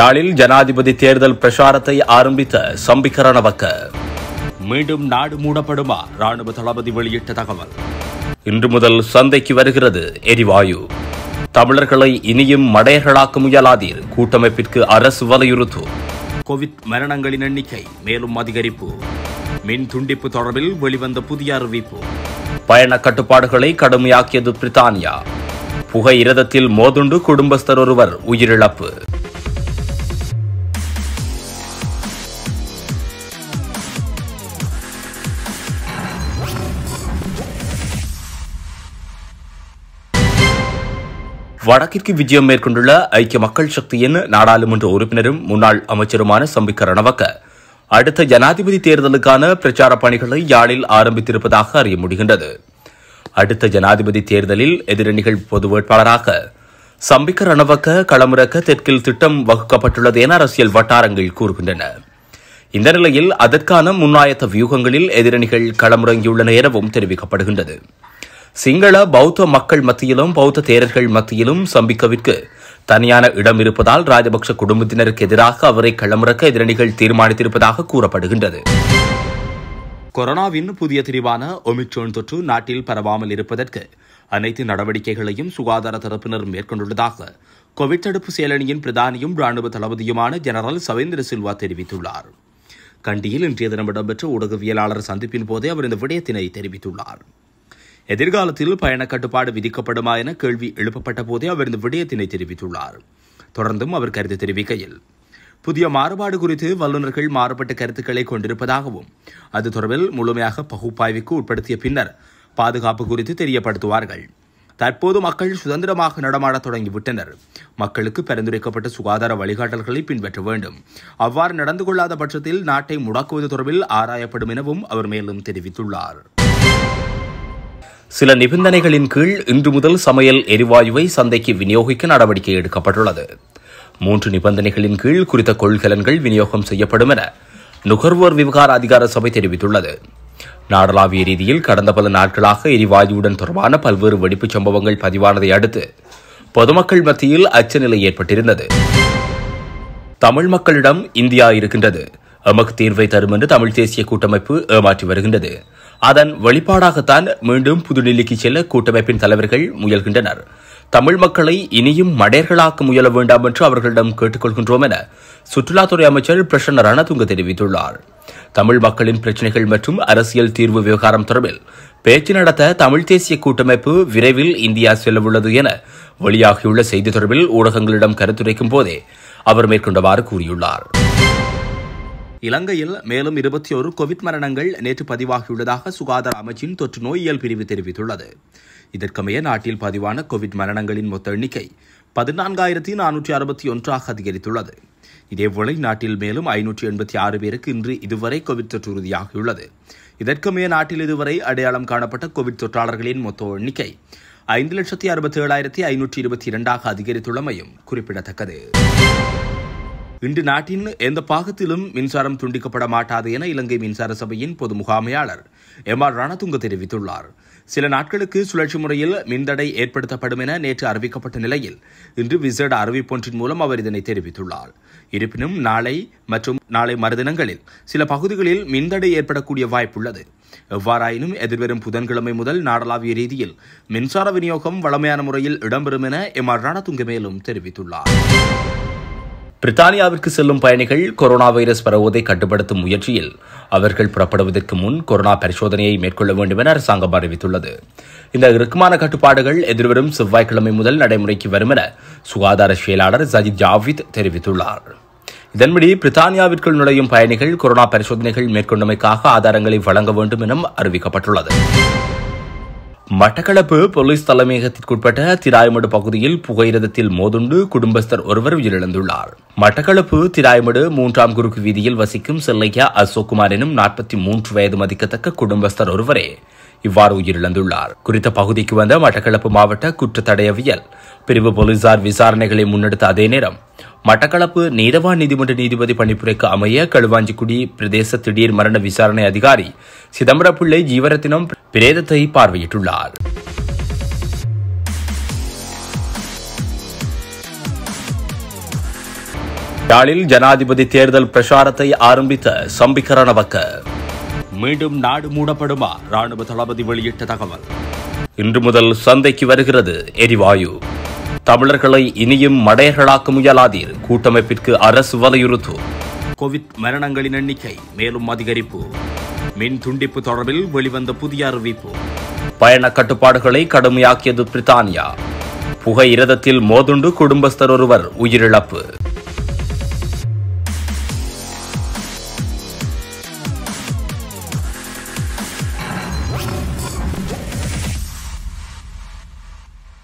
யாழில் ஜனாதிபதி தேர்தல் பிரச்சாரத்தை ஆரம்பித்த சம்பிக்க ரணவக்க மீண்டும் நாடு மூடப்படுமா? ராணுவ தளபதி வெளியிட்ட தகவல். இன்று முதல் சந்தைக்கு வருகிறது எரிவாயு. தமிழர்களை இனியும் மடையர்களாக்க முயலாதீர். கூட்டமைப்பிற்கு அரசு வலியுறுத்து. கோவிட் மரணங்களின் எண்ணிக்கை மேலும் அதிகரிப்பு. மின் துண்டிப்பு தொடர்பில் வெளிவந்த புதிய அறிவிப்பு. பயண கட்டுப்பாடுகளை கடுமையாக்கியது பிரித்தானியா. புகை இரதத்தில் மோதுண்டு குடும்பஸ்தர் ஒருவர் உயிரிழப்பு. வடக்கிற்கு விஜயம் மேற்கொண்டுள்ள ஐக்கிய மக்கள் சக்தியின் நாடாளுமன்ற உறுப்பினரும் முன்னாள் அமைச்சருமான சம்பிக்க ரணவக்க. அடுத்த ஜனாதிபதி தேர்தலுக்கான பிரச்சார பணிகளை யாழில் ஆரம்பித்திருப்பதாக அறிய முடிகின்றது. அடுத்த ஜனாதிபதி தேர்தலில் எதிரணிகள் பொது வேட்பாளராக. சம்பிக்க ரணவக்க களமிறக்க தெற்கில் திட்டம் வகுக்கப்பட்டுள்ளது என அரசியல் வட்டாரங்கள் கூறுகின்றன. இந்த நிலையில் அதற்கான முன்னாயத்த வியூகங்களில் எதிரணிகள் களமிறங்கியுள்ளன எனவும் தெரிவிக்கப்படுகின்றது. சிங்கள பௌத்த மக்கள் மத்தியிலும் பௌத்த தேரர்கள் மத்தியிலும் சம்பிக்கவிற்கு தனியான இடம் இருப்பதால் ராஜபக்ஷ குடும்பத்தினருக்கு எதிராக அவரை களமிறக்க எதிரணிகள் தீர்மானித்திருப்பதாக கூறப்படுகின்றது. கொரோனாவின் புதிய திரிவான ஒமிக்ரோன் தொற்று நாட்டில் பரவாமல் இருப்பதற்கு அனைத்து நடவடிக்கைகளையும் சுகாதார தரப்பினர் மேற்கொண்டுள்ளதாக கோவிட் தடுப்பு செயலணியின் பிரதானியும் ராணுவ தளபதியுமான ஜெனரல் சவேந்திர சில்வா தெரிவித்துள்ளார். கண்டியில் இன்றைய தினம் இடம்பெற்ற ஊடகவியலாளர் சந்திப்பின் போதே அவர் இந்த விடயத்தினை தெரிவித்துள்ளார். எதிர்காலத்தில் பயண கட்டுப்பாடு விதிக்கப்படுமா என கேள்வி எழுப்பப்பட்ட போதே அவர் இந்த விடயத்தினை தெரிவித்துள்ளார். தொடர்ந்தும் அவர் கருத்து தெரிவிக்கையில் புதிய மாறுபாடு குறித்து வல்லுநர்கள் மாறுபட்ட கருத்துக்களை கொண்டிருப்பதாகவும் அது தொடர்பில் முழுமையாக பகுப்பாய்வுக்கு உட்படுத்திய பின்னர் பாதுகாப்பு குறித்து தெரியப்படுத்துவார்கள். தற்போது மக்கள் சுதந்திரமாக நடமாடத் தொடங்கிவிட்டனர். மக்களுக்கு பரிந்துரைக்கப்பட்ட சுகாதார வழிகாட்டல்களை பின்பற்ற வேண்டும். அவ்வாறு நடந்து கொள்ளாத பட்சத்தில் நாட்டை முடக்குவது தொடர்பில் ஆராயப்படும் எனவும் அவர் மேலும் தெரிவித்துள்ளார். சில நிபந்தனைகளின் கீழ் இன்று முதல் சமையல் எரிவாயுவை சந்தைக்கு விநியோகிக்க நடவடிக்கை எடுக்கப்பட்டுள்ளது. மூன்று நிபந்தனைகளின் கீழ் குறித்த கொள்கலன்கள் விநியோகம் செய்யப்படும் என நுகர்வோர் விவகார அதிகார சபை தெரிவித்துள்ளது. நாடளாவிய ரீதியில் கடந்த பல நாட்களாக எரிவாயுவுடன் தொடர்பான பல்வேறு வெடிப்புச் சம்பவங்கள் பதிவானதை அடுத்து பொதுமக்கள் மத்தியில் அச்சநிலை ஏற்பட்டிருந்தது. தமிழ் மக்களிடம் இந்தியா இருக்கின்றது. எமக்கு தீர்வை தரும் என்று தமிழ் தேசிய கூட்டமைப்பு ஏமாற்றி வருகின்றது. அதன் வெளிப்பாடாகத்தான் மீண்டும் புதுடில்லிக்கு செல்ல கூட்டமைப்பின் தலைவர்கள் முயல்கின்றனர். தமிழ் மக்களை இனியும் மடையர்களாக்க முயல வேண்டாம் என்று அவர்களிடம் கேட்டுக்கொள்கின்றோம் என சுற்றுலாத்துறை அமைச்சர் பிரசன்ன ரணதுங்க தெரிவித்துள்ளார். தமிழ் மக்களின் பிரச்சினைகள் மற்றும் அரசியல் தீர்வு விவகாரம் தொடர்பில் பேச்சு நடத்த தமிழ் தேசிய கூட்டமைப்பு விரைவில் இந்தியா செல்லவுள்ளது என வெளியாகியுள்ள செய்தி தொடர்பில் ஊடகங்களிடம் கருத்துரைக்கும் போதே அவர் மேற்கொண்டவாறு கூறியுள்ளார். இலங்கையில் மேலும் இருபத்தி ஒரு கோவிட் மரணங்கள் நேற்று பதிவாகியுள்ளதாக சுகாதார அமைச்சின் தொற்று நோயியல் பிரிவு தெரிவித்துள்ளது. இதற்கமைய நாட்டில் பதிவான கோவிட் மரணங்களின் மொத்த எண்ணிக்கை பதினான்காயிரத்தி நானூற்றி அறுபத்தி ஒன்றாக அதிகரித்துள்ளது. இதேவேளை நாட்டில் மேலும் ஐநூற்றி எண்பத்தி ஆறு பேருக்கு இன்று இதுவரை கோவிட் தொற்று உறுதியாகியுள்ளது. இதற்குமே நாட்டில் இதுவரை அடையாளம் காணப்பட்ட கோவிட் தொற்றாளர்களின் மொத்த எண்ணிக்கை ஐந்து லட்சத்தி அறுபத்தி ஏழாயிரத்தி ஐநூற்றி இருபத்தி இரண்டாக அதிகரித்துள்ளமையும் குறிப்பிடத்தக்கது. இன்று நாட்டின் எந்த பாகத்திலும் மின்சாரம் துண்டிக்கப்பட மாட்டாது என இலங்கை மின்சார சபையின் பொது முகாமையாளர் எம் ஆர் ரணதுங்க தெரிவித்துள்ளார். சில நாட்களுக்கு சுழற்சி முறையில் மின்தடை ஏற்படுத்தப்படும் என நேற்று அறிவிக்கப்பட்ட நிலையில் இன்று விசேட அறிவிப்பொன்றின் மூலம் அவர் இதனை தெரிவித்துள்ளார். இருப்பினும் நாளை மற்றும் நாளை மறுதினங்களில் சில பகுதிகளில் மின்தடை ஏற்படக்கூடிய வாய்ப்புள்ளது. எவ்வாறாயினும் எதிர்வரும் புதன்கிழமை முதல் நாடளாவிய ரீதியில் மின்சார விநியோகம் வளமையான முறையில் இடம்பெறும் என எம் ஆர் ரணதுங்க மேலும் தெரிவித்துள்ளார். பிரித்தானியாவிற்கு செல்லும் பயணிகள் கொரோனா வைரஸ் பரவுவதை கட்டுப்படுத்தும் முயற்சியில் அவர்கள் புறப்படுவதற்கு முன் கொரோனா பரிசோதனையை மேற்கொள்ள வேண்டும் என அரசாங்கம் அறிவித்துள்ளது. இந்த இறுக்கமான கட்டுப்பாடுகள் எதிர்வரும் செவ்வாய்க்கிழமை முதல் நடைமுறைக்கு வரும் என சுகாதார செயலாளர் சஜித் ஜாவித் தெரிவித்துள்ளார். இதன்படி பிரித்தானியாவிற்குள் நுழையும் பயணிகள் கொரோனா பரிசோதனைகள் மேற்கொண்டமைக்காக ஆதாரங்களை வழங்க வேண்டும் எனவும் அறிவிக்கப்பட்டுள்ளது. மட்டக்களப்பு போலீஸ் தலைமையகத்திற்குட்பட்ட திராய்மடு பகுதியில் புகையிரதத்தில் மோதுண்டு குடும்பஸ்தர் ஒருவர் உயிரிழந்துள்ளார். மட்டக்களப்பு திராய்மடு மூன்றாம் குறுக்கு வீதியில் வசிக்கும் செல்லையா அசோக்குமார் எனும் நாற்பத்தி மூன்று வயது மதிக்கத்தக்க குடும்பஸ்தர் ஒருவரே இவ்வாறு உயிரிழந்துள்ளார். குறித்த பகுதிக்கு வந்த மட்டக்களப்பு மாவட்ட குற்றத்தடயவியல் பிரிவு போலீசார் விசாரணைகளை முன்னெடுத்த அதே நேரம் மட்டக்களப்பு நீதவான் நீதிமன்ற நீதிபதி பணிப்புரைக்கு அமைய களுவாஞ்சிக்குடி பிரதேச திடீர் மரண விசாரணை அதிகாரி சிதம்பரப்பிள்ளை ஜீவரத்தினம் பிரேதத்தை பார்வையிட்டுள்ளார். யாழில் ஜனாதிபதி தேர்தல் பிரச்சாரத்தை ஆரம்பித்த சம்பிக்க ரணவக்க மீண்டும் நாடு மூடப்படுமா? ராணுவ தளபதி வெளியிட்ட தகவல். இன்று முதல் சந்தைக்கு வருகிறது எரிவாயு. தமிழர்களை இனியும் மடையர்களாக்க முயலாதீர். கூட்டமைப்பிற்கு அரசு வலியுறுத்து. கோவிட் மரணங்களின் எண்ணிக்கை மேலும் அதிகரிப்பு. மின் துண்டிப்பு தொடர்பில் வெளிவந்த புதிய அறிவிப்பு. பயண கட்டுப்பாடுகளை கடுமையாக்கியது பிரித்தானியா. புகை இரதத்தில் மோதுண்டு குடும்பஸ்தர் ஒருவர் உயிரிழப்பு.